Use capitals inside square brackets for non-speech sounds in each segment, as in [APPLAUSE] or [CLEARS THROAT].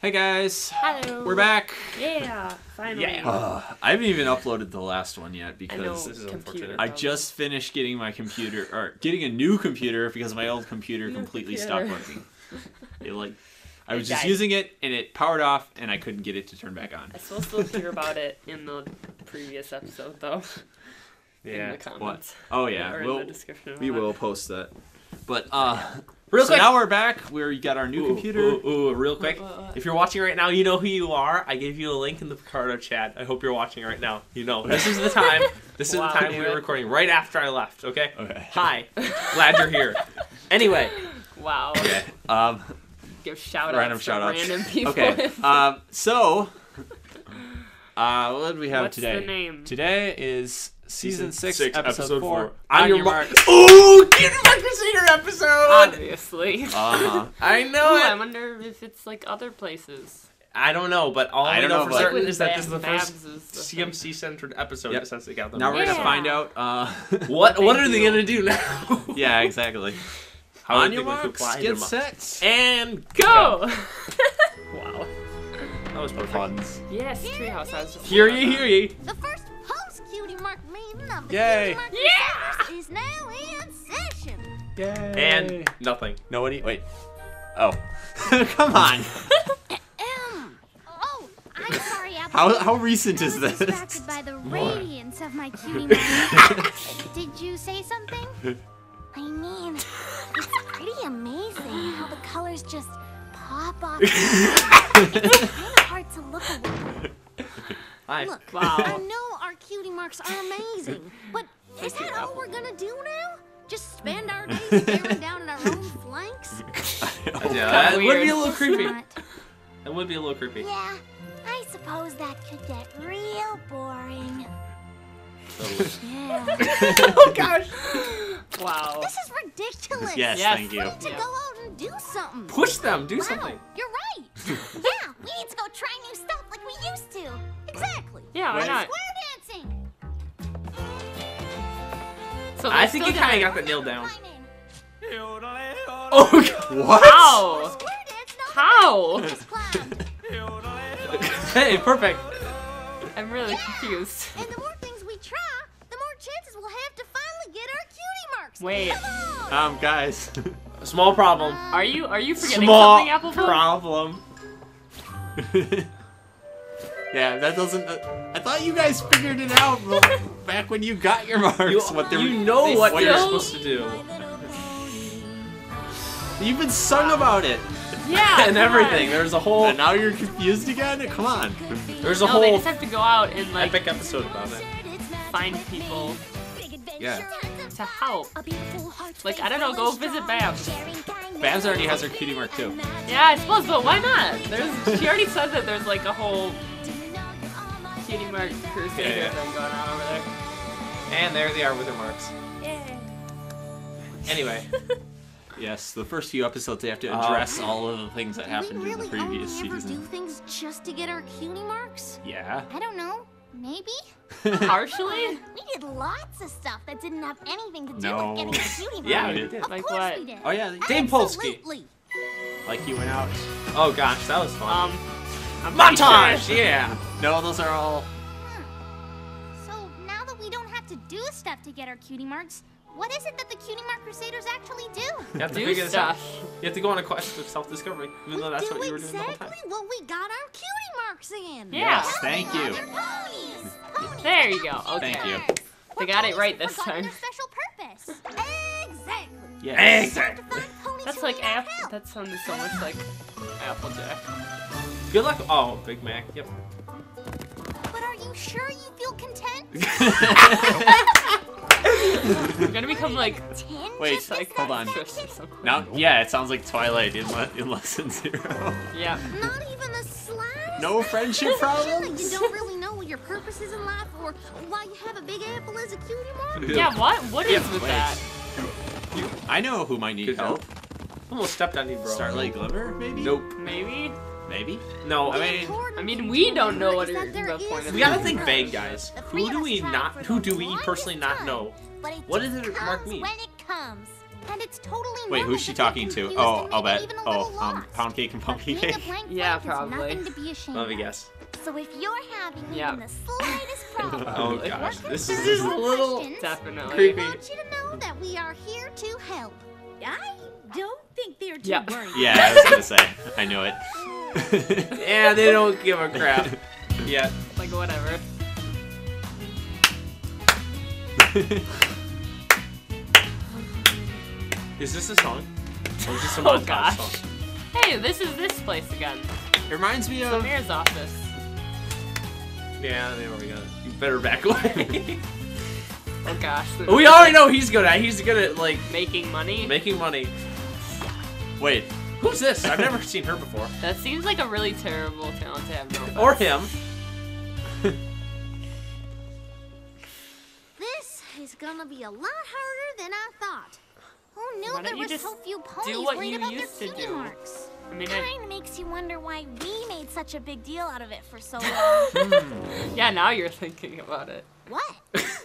Hey guys, Hello. we're back. Yeah, finally. Yeah. Uh, I haven't even uploaded the last one yet because I know. because computer. I just finished getting my computer or getting a new computer because my old computer New completely computer. stopped working. It like I It was just died. using it and it powered off and I couldn't get it to turn back on. I suppose we'll hear about it in the previous episode, though. [LAUGHS] In Yeah. the comments. Oh yeah, Or in we'll, the description. we will post that. But uh, Real so quick. now we're back. We got our new Ooh, computer. Ooh, ooh, real quick. If you're watching right now, you know who you are. I gave you a link in the Picardo chat. I hope you're watching right now. You know. This is the [LAUGHS] time. This is Wow, the time we dude. were recording right after I left. Okay. Okay. Hi. Glad you're here. Anyway. Wow. Okay. Um, Give shout Random outs shout-outs. to random people. okay. [LAUGHS] Um, so, uh, what did we have What's today? the name? Today is season six, episode, four. On, your, mark. mark. Ooh, Cutie Mark Crusader episode. Obviously. Uh huh. [LAUGHS] I know Ooh, it. I wonder if it's like other places. I don't know, but all I I, don't know, know, for certain is that this is the first is the thing. CMC centered episode Yep. since they got them. Now we're Yeah. gonna find out. Uh, [LAUGHS] What what Thank are they gonna do now? [LAUGHS] yeah, exactly. How On do your they we marks, apply get set. and Go! Wow, that was perfect. Puns. yes, Treehouse. I was just Hear thinking ye, about hear ye. The first post cutie mark meeting of the Yay. Cutie Yeah. Is now in session. Yay. And nothing. nobody. Wait. Oh. [LAUGHS] Come on. [LAUGHS] Oh, I'm sorry, Apple. How how recent I is this? distracted by the radiance of my [LAUGHS] cutie mark. Did you say something? I mean, it's pretty amazing how the colors just pop off. it's kind of hard to look away. Hi. Look, Wow. I know our cutie marks are amazing, [LAUGHS] but is that all we're gonna do now? Just spend our days staring [LAUGHS] down at our own flanks? [LAUGHS] Yeah, that would be a little creepy. not. That would be a little creepy. Yeah, I suppose that could get real boring. Yeah. oh gosh. [GASPS] Wow. this is ridiculous. yes, Yes. thank We you. need to Yeah. go out and do something. Push them. Do wow, something. you're right. yeah, we need to go try new stuff like we used to. Exactly. Yeah, why Right. not? So I think you kind of got that nailed down. Oh [LAUGHS] god. What? How? Square dance, no How? [LAUGHS] Hey, perfect. I'm really confused. And the more things we try, the more chances we'll have to finally get our cutie marks. Wait. Um, guys. [LAUGHS] Small problem. Are you are you forgetting Small something, Apple? problem. Yeah, that doesn't. Uh, I thought you guys figured it out [LAUGHS] back when you got your marks. You, what they're. you know They what you're supposed to do. [LAUGHS] You've been sung about it, Yeah. [LAUGHS] and everything. on. There's a whole and now you're confused again. Come on. there's a No, they just have to go out and like epic episode about it. find people Yeah. to help. Like I don't know, go visit Babs. Babs already has her cutie mark too. Yeah, I suppose, but why not? There's she already said that there's like a whole cutie mark crusader Yeah, yeah. thing going on over there. And there they are with their marks. Yay. Anyway, [LAUGHS] Yes, the first few episodes they have to Uh, address all of the things that happened we in the really previous only ever do things just to get our cutie marks? Yeah. I don't know. Maybe? [LAUGHS] Partially? We did lots of stuff that didn't have anything to do No. with getting a cutie mark. Yeah, we we did. did. Of Like course what? we did. Oh yeah, Dave Polsky. Like you went out. Oh gosh, that was fun. Um I'm Montage, sure- yeah. No, those are all. So now that we don't have to do stuff to get our cutie marks, what is it that the Cutie Mark Crusaders actually do? You have to Do figure this out. stuff. You have to go on a quest of self-discovery, even we though that's what you were doing the whole exactly time. what we got our cutie marks in. Yeah. Yes, thank you. Ponies. Ponies There you go. Okay. Thank you. They We're got it right who this forgot time. Their special purpose. exactly. Yes. Exactly. To find ponies That's like Apple. That sounded so much like Applejack. Good luck. Oh, Big Mac. Yep. But are you sure you feel content? [LAUGHS] [LAUGHS] We're gonna become like Wait, like hold on. Trish or. Now, yeah, it sounds like Twilight in, le- in Lesson Zero. Yeah. Not even a slightest. No friendship [LAUGHS] Sure, problems? You don't really know what your purpose is in life or why you have a big apple as a cutie mark? Yeah, what? What is Yeah, with wait. that? I know who might need Good help. job. Almost stepped on you, bro. Starlight Glimmer, maybe? Nope. Maybe? Maybe? No. I I mean- mean, I mean, we don't know remember what is that it- there the point is of we gotta think rush. vague, guys. Who do we not? Who do we longest personally not know? but it What does it mark comes mean? When it comes. And it's totally Wait, who's she talking to? Oh, and I'll bet. Oh, um, pound cake and pumpkin being cake. Yeah, blank is probably. nothing to be ashamed Let me of. guess. So if you're having Yeah. even the slightest [LAUGHS] problem, Oh gosh, this is just a little. questions, Definitely. Creepy. I want you to know that we are here to help. I don't think they're too Yeah. worried. Yeah, I was gonna say. I knew it. [LAUGHS] Yeah, they don't give a crap. [LAUGHS] Yeah. Like whatever. [LAUGHS] Is this a song? Or is this a Oh, montage gosh. song? Hey, this is this place again. It reminds me of. The mayor's office. Yeah, there we go. You better back away. [LAUGHS] Oh gosh. we already know he's good at. He's good at like making money. making money. Wait, Who's this? I've never seen her before. That seems like a really terrible talent to have. No [LAUGHS] Or him. [LAUGHS] This is gonna be a lot harder than I thought. Who knew there you were so few ponies what worried you about used their cutie marks? I mean, I, Kinda makes you wonder why we made such a big deal out of it for so [LAUGHS] long. Hmm. yeah, now you're thinking about it. what?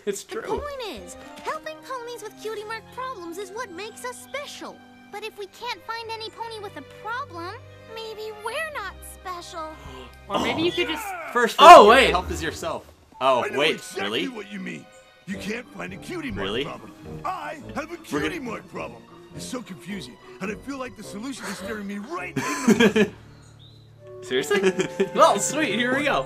It's true. The point is, helping ponies with cutie mark problems is what makes us special. But if we can't find any pony with a problem, maybe we're not special. [GASPS] Or maybe you could just. first. Oh, wait. Help is yourself. Oh I wait, exactly really? what you mean. You can't find a cutie mark Really? problem. I have a cutie gonna- mark problem. It's so confusing, and I feel like the solution is staring me right in the [LAUGHS] Seriously? [LAUGHS] well, sweet. Here we go.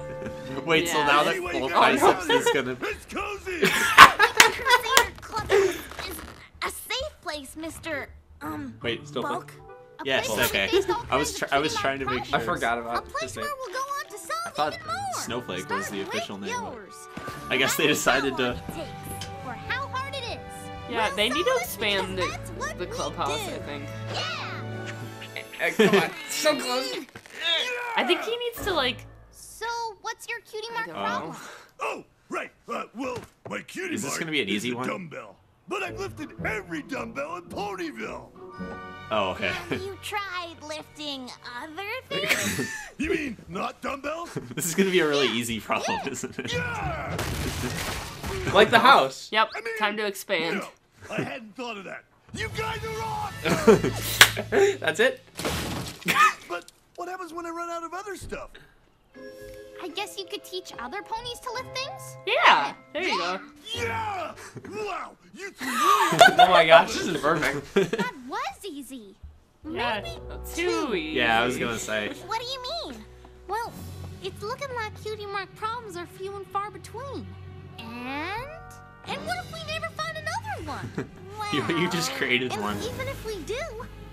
Wait, so now that Anyway, you full guys biceps know is gonna. [LAUGHS] It's cozy. The Crusader Club is, is a safe place, Mr. Um, Wait, Still fun? Bulk. A Yes, place where we okay. I was tr- I was trying to make problems. I forgot about A about place where we'll go on to solve thought even more. Snowflake was the official name. Yours. I guess they decided to. long it takes, or how hard it is. Yeah, We'll they need to expand the, the clubhouse. do. I think. [LAUGHS] Yeah. Come on. So close. I think he needs to like. So, what's your cutie mark don't problem? oh, right. Uh, well, my cutie Is this mark gonna be an easy is a one? dumbbell. But I've lifted every dumbbell in Ponyville. Oh, okay. Have you tried lifting other things? [LAUGHS] You mean not dumbbells? [LAUGHS] this is gonna be a really easy problem, isn't it? Yeah. [LAUGHS] Like the house. Yep. I mean, Time to expand. No, I hadn't thought of that. You guys are off. That's it. but what happens when I run out of other stuff? I guess you could teach other ponies to lift things? Yeah. There you go. Yeah! [LAUGHS] Wow, you three [LAUGHS] really Oh my gosh, this is perfect. That was easy. Yeah. Maybe Too easy. Yeah, I was gonna say. What do you mean? Well, it's looking like cutie mark problems are few and far between. And? And what if we never find another one? [LAUGHS] You- you just Well, created and one. Even if we do,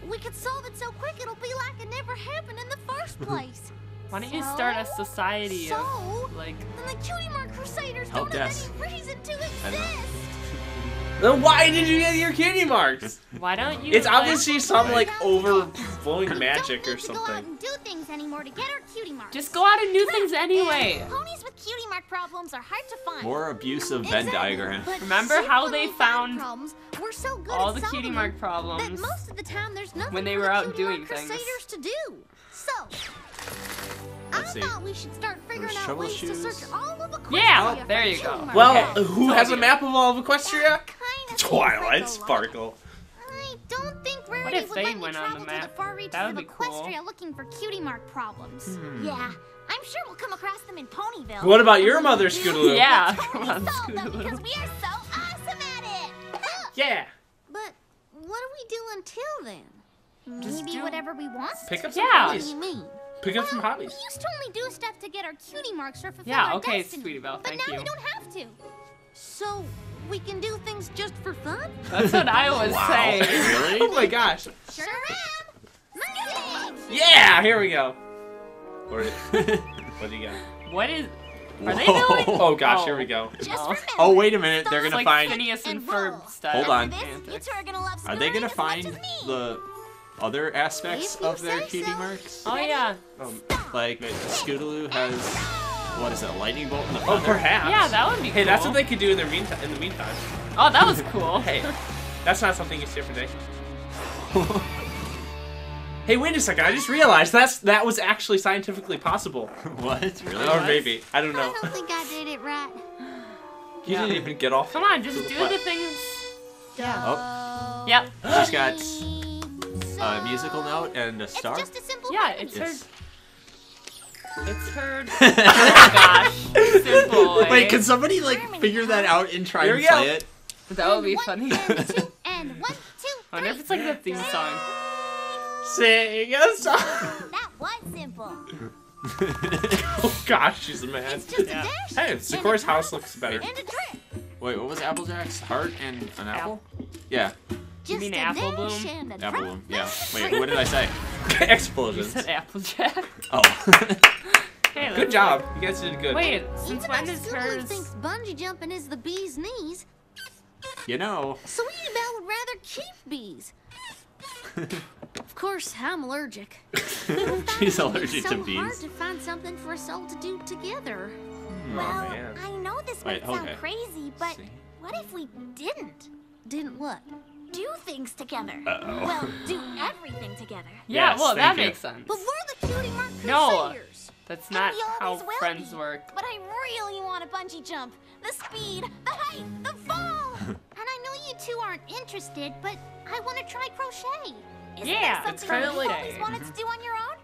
we could solve it so quick it'll be like it never happened in the first place. Why don't you start a society so, of like? then the cutie mark crusaders Help don't desk. have any reason to exist. Then why did you get your cutie marks? Why don't you? It's like- obviously some like overflowing magic or need to go out something. and do things anymore to get our cutie marks. Just go out and do things anyway. And ponies with cutie mark problems are hard to find. More abusive Venn Exactly, diagram. but Remember how they found problems, we're so good all the cutie them mark That problems most of the time there's nothing when they were out cutie doing things. crusaders to do. So, Let's I see. thought we should start figuring There's out ways shoes. to search all of Equestria Yeah, for there you go. marks. Well, Okay. who Told has a map of all of Equestria? That kinda seems Twilight like. Sparkle. I don't think Rarity would let me travel the to the far reaches of would be cool. Equestria looking for cutie mark problems. Hmm. Yeah, I'm sure we'll come across them in Ponyville. What about your And mother, when we do, Scootaloo? Yeah, [LAUGHS] come on, solve Scootaloo. because we are so awesome at it. [LAUGHS] Yeah. But what do we do until then? Just Maybe do- whatever we want? Pick up some Yeah. What do you mean? Pick up some hobbies. We used to only do stuff to get our cutie marks or fulfill Yeah, our okay, destiny. Sweetie Belle, But now you. we don't have to. So we can do things just for fun? That's what I was Wow. saying. [LAUGHS] Oh my gosh. Sure am. Yeah, here we go. What [LAUGHS] what do you got? What is? Are they Whoa. doing? Oh gosh, here we oh. go. Just Oh. Oh wait a minute, they're gonna like find. Phineas and and Ferb Wolf. style. Hold on. This, you two are gonna love Are they gonna find the other aspects If of their say cutie so. marks? Oh yeah. Um, Like Scootaloo has what is it? a Lightning bolt in the oh, feather? perhaps. Yeah, that would be. Hey, that's what they could do in the meantime. In the meantime. Oh, that was cool. [LAUGHS] Hey, that's not something you see every day. [LAUGHS] Hey, wait a second! I just realized that's that was actually scientifically possible. [LAUGHS] what? Really? Or maybe I don't know. I don't think I did it right. You didn't even get off. Come on, just to the do plot. the things. Yeah. Oh. Yep. She's got a musical note and a It's star. just a simple Yeah, it's Yes. her. It's her. oh [LAUGHS] gosh. Simple. eh? Wait, can somebody like figure that out and try Here and play it? That would be One, funny. And two, [LAUGHS] and one, two, I wonder if it's like the theme song. Sing a song. [LAUGHS] That was simple. oh gosh, she's a man. It's just Yeah. a dash. Hey, and Sakura's house looks better. And a drip. Wait, what was Applejack's heart and an apple? Yeah, Just mean a apple dash bloom? and a apple drop. bloom. Yeah. Wait, what did I say? [LAUGHS] You Explosions. said Applejack. Oh. [LAUGHS] Hey, Good that's- job. You guys did good. Wait, since Even when though is hers? thinks bungee jumping is the bee's knees, you know. Sweetie Belle would rather keep bees. [LAUGHS] of course, I'm allergic. She's It's allergic so to hard to find something for us all to do together. Hmm. Oh, well, man. I know this Wait, might sound okay. crazy, but See? what if we didn't Didn't what? Do things together? Uh-oh. Well, do everything together. [LAUGHS] Yeah, Yes, well, that you. makes sense. But we're the cutie mark No. Uh, that's not we how always will friends be. work. But I really want to bungee jump. The speed, the height, the fall. [LAUGHS] And I know you two aren't interested, but I want to try crochet. Isn't Yeah, it's something kinda you've like- always wanted to mm-hmm. do on your own?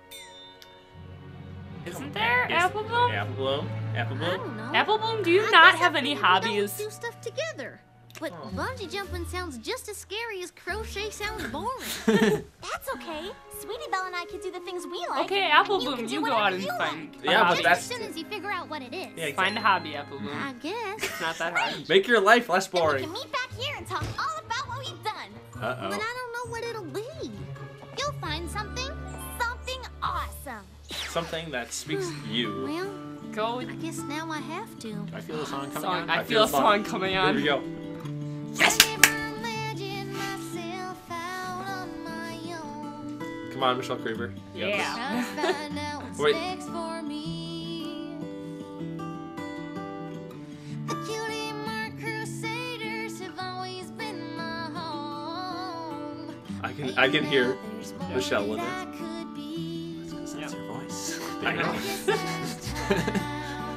Isn't there Apple Bloom? Apple bloom. Apple I bloom. don't know. Apple Bloom, do you I not have any figured we don't hobbies? Do stuff together. But bungee jumping sounds just as scary as crochet sounds boring. [LAUGHS] That's okay. Sweetie Belle and I could do the things we like. Okay, Apple and you Bloom, can do you go whatever out and find like. Yeah, but that's- as soon as you figure out what it is. Yeah, Find a hobby, Apple Bloom. I guess. It's not that hard. Make your life less Then we boring. can meet back here and talk all about what we've done. Uh oh. But I oh. don't know what it'll be. You'll find something. Something awesome. Something that speaks to you. [SIGHS] Well, Go I guess now I have to. Do I feel the song coming song. on? I feel a fun. song coming on. Here we on. go. Yes! myself out on my own. Come on, Michelle Creber. You Yeah. Try to find out what's [LAUGHS] Wait. next for me. The mark crusaders have always been my home. I can I can hear There's Michelle with it. I could be. Because that's her voice. I know. Guess as time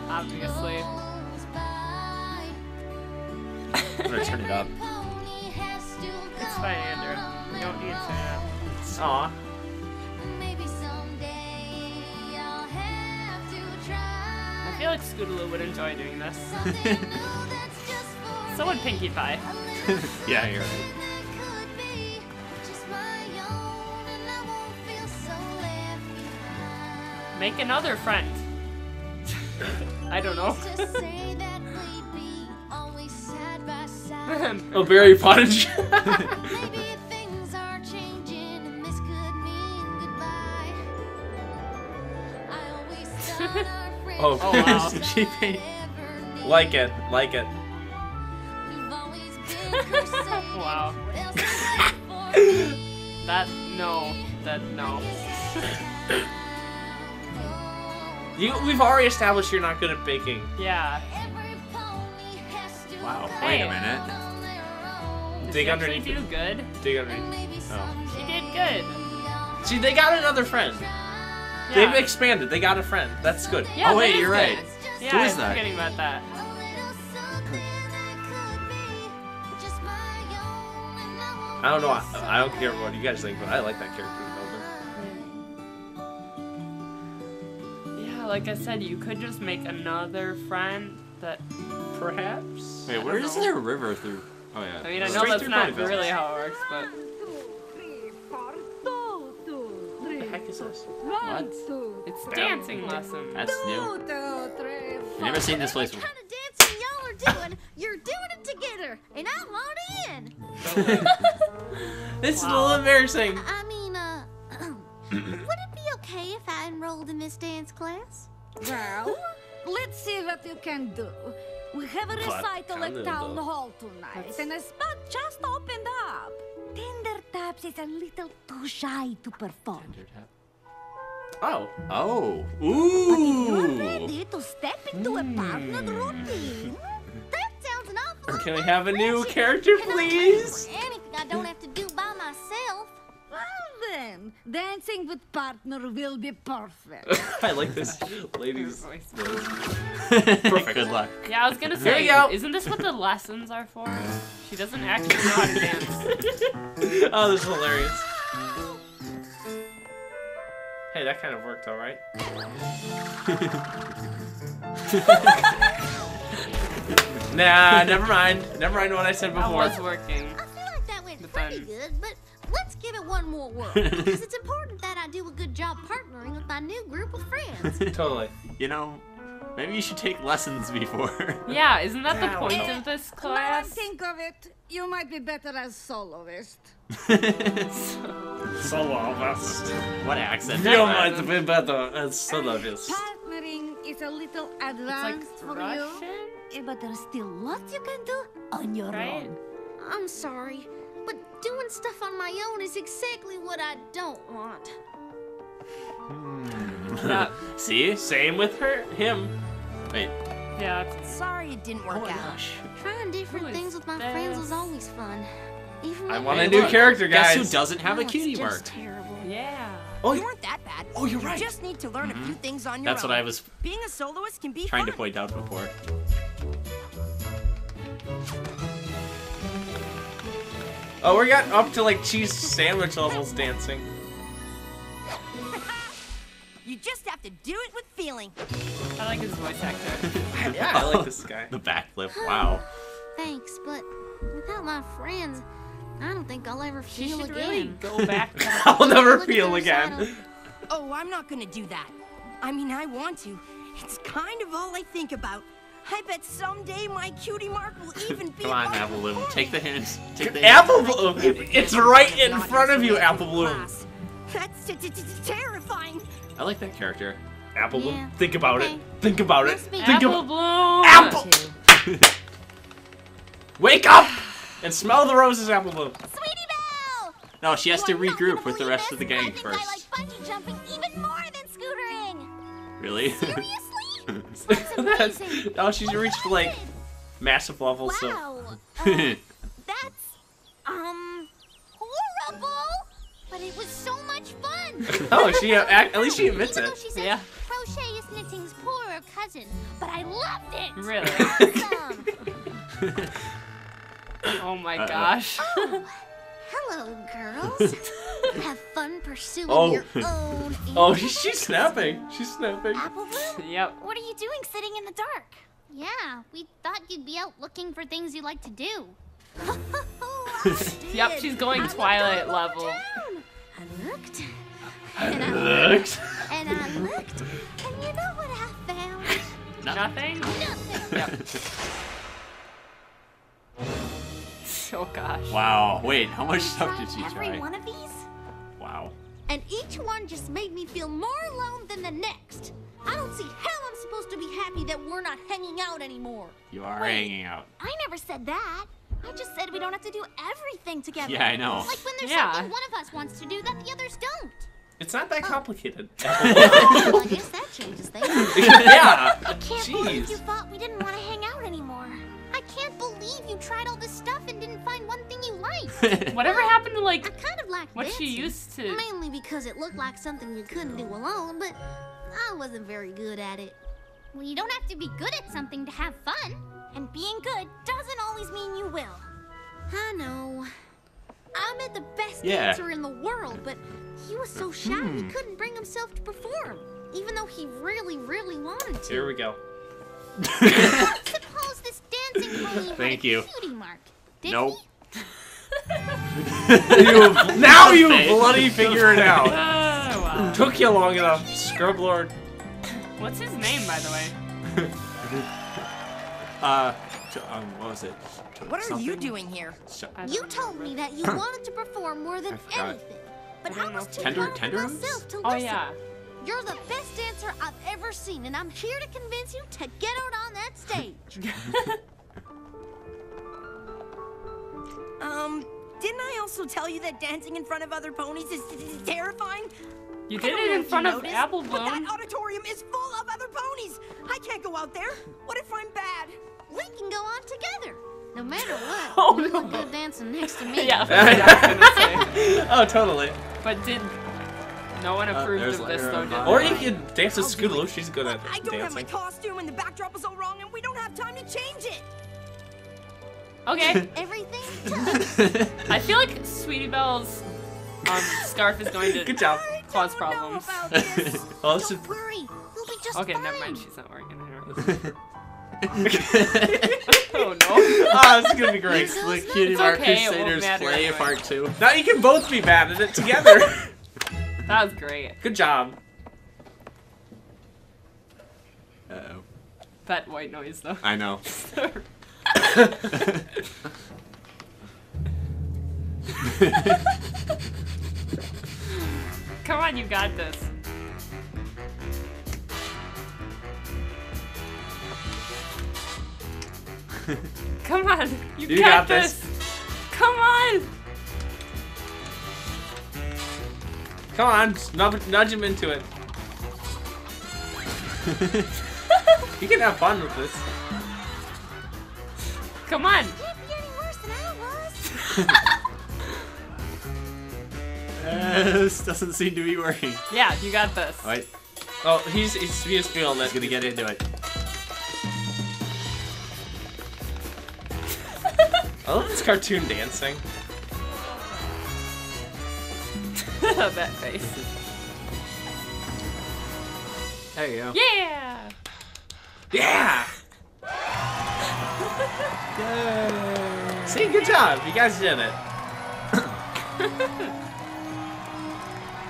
Obviously. Gonna turn it up. It's has still It's gone fine, Andrew. You don't need to. Aw. Maybe someday I'll have to try I feel like Scootaloo would enjoy doing this. [LAUGHS] something new that's just for So would Pinkie Pie. [LAUGHS] Yeah, you're right. something that could be just my own, and I won't feel so left behind. Make another friend. [LAUGHS] I don't know. [LAUGHS] [LAUGHS] I always [LAUGHS] thought our Oh, Oh, wow. friendship She would paid- like it, like it. We've always been crusading. Wow. What else is left for me? That no. That no. You, we've already established you're not good at baking. Yeah. Every pony has to Wow. Wait Hey. a minute. Dig she actually underneath do it. good? Dig And underneath. maybe Oh. She did good. See, they got another friend. Yeah. They've expanded. They got a friend. That's good. Yeah, Oh, wait, you're good. right. Yeah, Who is I'm that? forgetting about that. A little something that could be just my own, and I don't know. I, I don't care what you guys think, but I like that character development. Yeah, like I said, you could just make another friend that. Perhaps. Wait, where is know. there a river through? Oh yeah. I mean, I know Straight that's not Ponyville. really how it works, but. What the heck is this? What? It's dancing lessons. That's new. I've never seen this place before. kind of dancing y'all are doing? You're doing it together, and I want in. [LAUGHS] This is a little embarrassing. I mean, uh, [CLEARS THROAT] would it be okay if I enrolled in this dance class? Well, let's see what you can do. We have a recital at town hall tonight, and a spot just opened up. Tender Taps is a little too shy to perform. Oh. Oh. Ooh. But if you're ready to step into a partnered hmm. routine, That sounds an awful lot Can we have a new friendship. character, And I'm ready please? Dancing with partner will be perfect. [LAUGHS] I like this [LAUGHS] lady's Voice. Good luck. Yeah, I was gonna Here say, we go. isn't this what the lessons are for? She doesn't actually know how to dance. [LAUGHS] Oh, this is hilarious. Hey, that kind of worked all right. nah, never mind. Never mind what I said before. That before. was working. Give it one more whirl. [LAUGHS] Because it's important that I do a good job partnering with my new group of friends. [LAUGHS] Totally. You know, maybe you should take lessons before. [LAUGHS] Yeah, isn't that the point well- of this class? Now I class? think of it, you might be better as soloist. Soloist. what accent? You might be better as soloist. Partnering is a little It's like advanced for you, Russian, eh, but there's still lots you can do on your right? own. I'm sorry, but doing stuff on my own is exactly what I don't want. Hmm. Yeah, [LAUGHS] See? Same with her, him. Wait. yeah. Sorry it didn't work oh out. Trying different things with my friends was always fun. Even I want a new look, character, guys. Guess who doesn't have now a cutie mark? terrible. Yeah. Oh, You weren't that bad. Oh, you're right. You just need to learn a few mm-hmm. things on your That's own. what I was Being a soloist can be trying to point out before. Oh, we got up to like cheese sandwich levels dancing. [LAUGHS] You just have to do it with feeling. I like his voice actor. [LAUGHS] Yeah, I like this guy. [LAUGHS] The backflip. Wow. [SIGHS] Thanks, but without my friends, I don't think I'll ever She feel should again. really go back I'll never Look feel again. recital. Oh, I'm not gonna do that. I mean, I want to. It's kind of all I think about. I bet someday my cutie mark will even be Come on, Apple Bloom. performing. Take the hint. Take the hint. Apple Bloom. It's right in front of you, Apple Bloom. That's t- t- t- terrifying. I like that character. Apple Yeah. Bloom. Think about Okay. it. Think about it. Must be Think Apple about Bloom. Apple. [LAUGHS] Wake up and smell the roses, Apple Bloom. Sweetie Belle! No, she has to You are not regroup with the believe rest of the gang I think first. I like bungee jumping even more than scootering. Really? Seriously? That's That's, oh, she's reached like massive levels. So Uh, [LAUGHS] that's um horrible. But it was so much fun. [LAUGHS] oh, she uh, at, at least she admits Even it. though she says Yeah. crochet is knitting's poorer cousin, but I loved it. Really? Awesome. [LAUGHS] Oh my Uh-oh. gosh. Oh, hello, girls. [LAUGHS] Have fun pursuing Oh. your own. [LAUGHS] Oh, interests. she's, she's snapping. She's snapping. Apple Bloom? [LAUGHS] yep. What are you doing sitting in the dark? Yeah, we thought you'd be out looking for things you like to do. Yep, she's going Twilight level. I looked. And I Looked. And I looked. And you know what I found? Nothing? Nothing. Yep. [LAUGHS] Oh gosh. wow. Wait, how much stuff did she Every one of these? Wow. And each one just made me feel more alone than the next. I don't see how I'm supposed to be happy that we're not hanging out anymore. You are Wait. hanging out. I never said that. I just said we don't have to do everything together. Yeah, I know. Like when there's Yeah. something one of us wants to do that the others don't. It's not that oh. complicated. well, [LAUGHS] oh, I guess that changes things. [LAUGHS] yeah. I can't believe you Jeez. thought we didn't want to hang out anymore. I can't believe you tried all this stuff and didn't find one thing you liked. [LAUGHS] Whatever happened to like I like kind of liked what she used to? Mainly because it looked like something you couldn't do alone, but I wasn't very good at it. Well, you don't have to be good at something to have fun. And being good doesn't always mean you will. I know. I met the best Yeah. dancer in the world, but he was so shy he hmm. couldn't bring himself to perform, even though he really, really wanted to. Here we go. [LAUGHS] [LAUGHS] Suppose this dancing [LAUGHS] pony had Thank a you. cutie mark. Did Nope. he? [LAUGHS] You, [LAUGHS] now you bloody figure it out. Oh, wow. Took you long enough, Scrub Lord. What's his name, by the way? Uh, t- um, what was it? T- What are you doing here? Sh- I You don't told me that you wanted to perform more than anything. But I I, was if too Tender- proud of tenderons? myself to Oh listen. yeah. You're the best dancer I've ever seen, and I'm here to convince you to get out on that stage. [LAUGHS] Um, didn't I also tell you that dancing in front of other ponies is, is terrifying? You I did don't it in front of noticed, Apple But Bloom. that auditorium is full of other ponies. I can't go out there. What if I'm bad? we can go on together. No matter what, [LAUGHS] Oh, you no. look good dancing next to me. [LAUGHS] Yeah. that's what I was gonna say. oh, totally. But did no one Uh, approved there's of this though? Did Or you could dance with Scootaloo. She's good at I don't have my dancing. costume and the backdrop is all wrong and we don't have time to change it. Okay. [LAUGHS] Everything? [LAUGHS] I feel like Sweetie Belle's um, scarf is going to Good job. cause don't know problems. about [LAUGHS] this. Well, Don't worry. We'll be just Okay, fine. never mind. She's not wearing it oh no. oh, this is gonna be great. the Cutie Mark okay, it won't Crusaders matter play anyway. part two. Now you can both be bad at it together. That was great. Good job. Uh-oh. That white noise though. I know. [LAUGHS] Come on, you got this. Come on, you, You got, got this. this. Come on. Come on, nudge, nudge him into it. [LAUGHS] you can have fun with this. Come on. Can't be any worse than I was. Uh, [LAUGHS] this doesn't seem to be working. Yeah, you got this. All right. Oh, he's he's, he's feeling he's it. gonna get into it. I love this cartoon dancing. That face. There you go. Yeah. Yeah. Yay! [LAUGHS] See, good job. You guys did it. [COUGHS]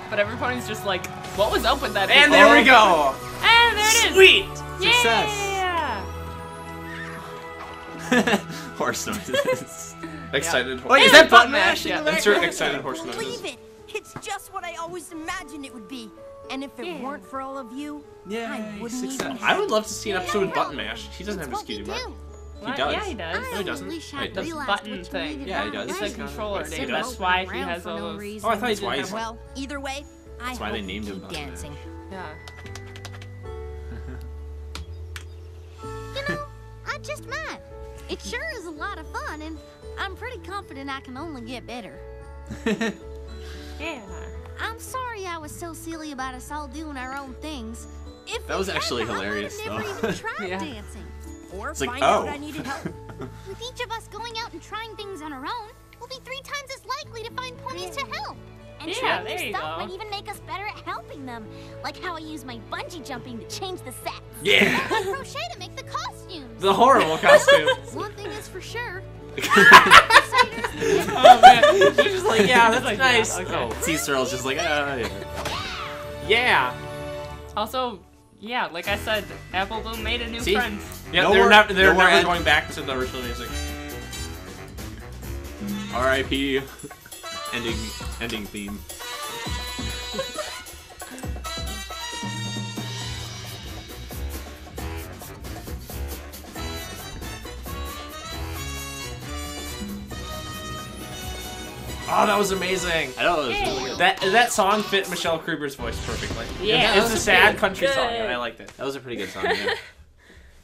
But everybody's just like, what was up with that? And people?" there we go. And there it is. Sweet. Success. [LAUGHS] [LAUGHS] Yeah. Horse noises. Excited. Wait, is that button button mash, mash? in yeah. the back? Insert excited horse Believe noises. It. It's just what I always imagined it would be. And if it Yeah. weren't for all of you, I wouldn't success. even I would love to see an episode with Button Mash. He doesn't It's have a what we cutie do. mark. What? does. Yeah, he does. No, he doesn't. wish Wait, I'd this realized button thing. Yeah, he does. It's Right. a controller, He dude. does. That's why he has all those. reason. Oh, I thought he's didn't wise. have- Well, either way, I That's why they named him Button dancing. Yeah. You know, I just might. It sure is a lot of fun, and I'm pretty confident I can only get better. [LAUGHS] Yeah. I'm sorry I was so silly about us all doing our own things. If That we was hadn't, actually I might hilarious, never though. even tried [LAUGHS] Yeah. dancing. Or It's like, oh. I needed help. [LAUGHS] With each of us going out and trying things on our own, we'll be three times as likely to find ponies to help. And Yeah, trying there new you stuff go. might even make us better at helping them. Like how I use my bungee jumping to change the sets. Yeah. Crochet to make the costumes. The horrible costumes. [LAUGHS] One thing is for sure. Oh man. She's just like, yeah, that's Like, nice. yeah, okay. Oh, Sea Searle's just like, ah, yeah. yeah. Also, yeah, like I said, Apple Bloom made a new See? friend. Yeah, No they're more- not. They're no never ad- going back to the original music. R.I.P. Ending, ending theme. Oh, that was amazing. I know it was really good. That that song fit Michelle Creber's voice perfectly. Yeah, it's it a sad pretty country song, and I liked it. That was a pretty good song. Yeah. [LAUGHS]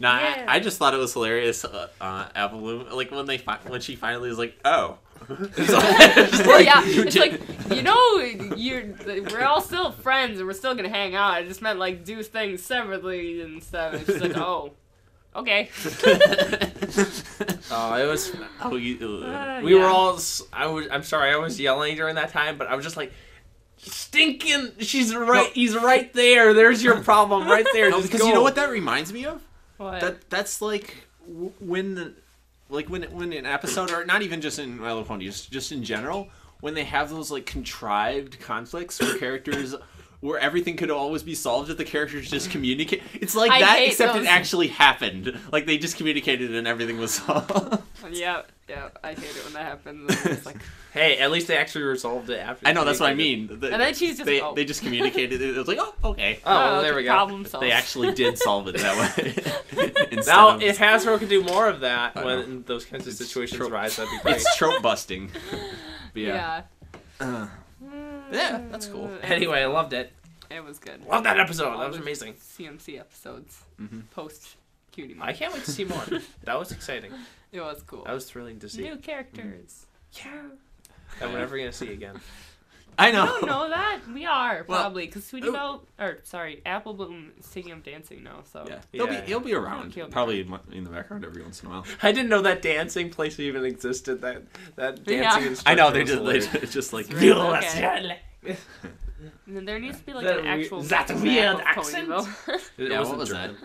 Nah, Yeah. I, I just thought it was hilarious. Uh, uh, Apple like when they fi- when she finally was like, "Oh," [LAUGHS] Just [LAUGHS] like, yeah, you it's did- like you know, you're we're all still friends and we're still gonna hang out. I just meant like do things separately and stuff. And she's like, oh, okay. Oh, it was. oh, you, Uh, We were all. I was. I'm sorry. I was yelling during that time, but I was just like, stinking. She's right. He's right there. There's your problem right there. [LAUGHS] No, Just because you know what that reminds me of? What? That that's like when the like when when an episode or not even just in My Little Pony, just just in general, when they have those like contrived conflicts where characters where everything could always be solved if the characters just communicate. It's like I that, except those. it actually happened. Like they just communicated and everything was solved. [LAUGHS] yeah, yeah. I hate it when that happens. [LAUGHS] Like, Hey, at least they actually resolved it after. I know that's what I they did it. mean. The- And then she's just- they, oh. they just communicated. It was like, oh, okay. Oh, well, okay, there we go. Problem solved. They actually did solve it that way. [LAUGHS] Now, of- if Hasbro could do more of that I when those kinds of It's situations trope- arise, that'd be great. it's trope busting. But yeah. Yeah. Uh, yeah, that's cool. Anyway, I loved it. It was good. Love that episode. All That was the amazing. CMC episodes Mhm. post cutie. Mark. I can't wait to see more. [LAUGHS] That was exciting. It was cool. That was thrilling to see. New characters. Yeah. That we're never gonna see again. [LAUGHS] I know. You know. don't know that? We are Well, probably because Sweetie oh. Belle, or sorry, Apple Bloom is taking up dancing now. So Yeah, he'll Yeah. be he'll be around, He'll be probably in the background every once in a while. [LAUGHS] I didn't know that dancing place even existed. That that dancing. Yeah. I know they was just hilarious. they it's just like It's really okay. Yeah, And then there needs to be like That an we- actual that map weird accent? [LAUGHS] Yeah, what wasn't was German.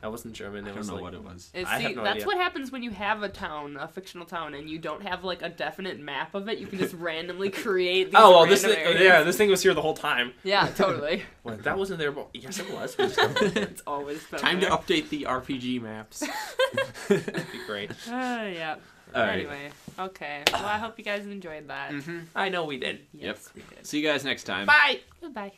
That wasn't German. It I don't was know like, what it was. Is- I see, have no that's idea. what happens when you have a town, a fictional town, and you don't have like a definite map of it. You can just [LAUGHS] randomly create. These Oh well, this thing, areas. yeah, this thing was here the whole time. [LAUGHS] yeah, totally. [LAUGHS] Well, that wasn't there. But yes, it was. it's always been Time to update the RPG maps. That'd be great. Uh, yeah. All right. Anyway, okay. Well, I hope you guys enjoyed that. Mhm. I know we did. Yes, we did. See you guys next time. Bye. Goodbye.